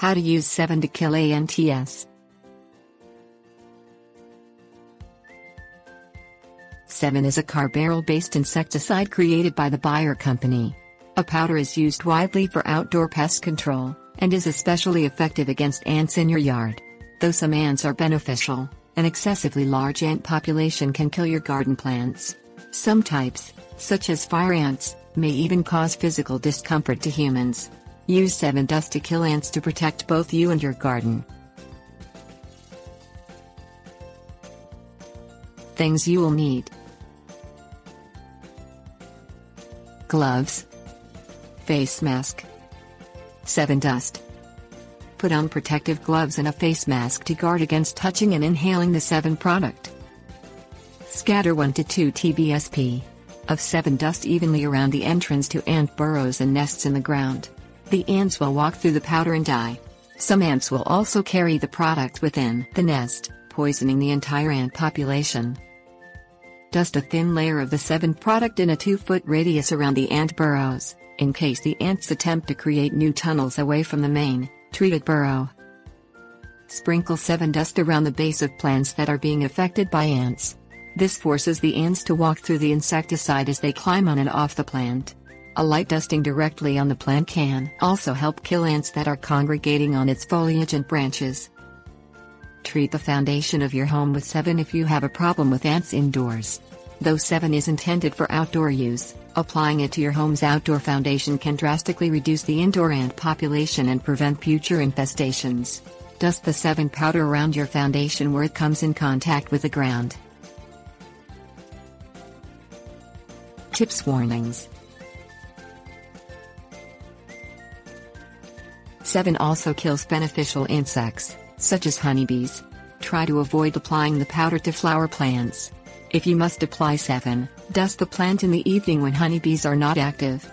How to use Sevin to kill ANTS. Sevin is a carbaryl based insecticide created by the Bayer company. A powder is used widely for outdoor pest control, and is especially effective against ants in your yard. Though some ants are beneficial, an excessively large ant population can kill your garden plants. Some types, such as fire ants, may even cause physical discomfort to humans. Use Sevin Dust to kill ants to protect both you and your garden. Things you will need Gloves, Face mask, Sevin Dust. Put on protective gloves and a face mask to guard against touching and inhaling the Sevin product. Scatter 1 to 2 TBSP of Sevin dust evenly around the entrance to ant burrows and nests in the ground. The ants will walk through the powder and die. Some ants will also carry the product within the nest, poisoning the entire ant population. Dust a thin layer of the Sevin product in a 2 foot radius around the ant burrows, in case the ants attempt to create new tunnels away from the main, treated burrow. Sprinkle Sevin dust around the base of plants that are being affected by ants. This forces the ants to walk through the insecticide as they climb on and off the plant. A light dusting directly on the plant can also help kill ants that are congregating on its foliage and branches. Treat the foundation of your home with Sevin if you have a problem with ants indoors. Though Sevin is intended for outdoor use, applying it to your home's outdoor foundation can drastically reduce the indoor ant population and prevent future infestations. Dust the Sevin powder around your foundation where it comes in contact with the ground. Tips Warnings Sevin also kills beneficial insects, such as honeybees. Try to avoid applying the powder to flower plants. If you must apply Sevin, dust the plant in the evening when honeybees are not active.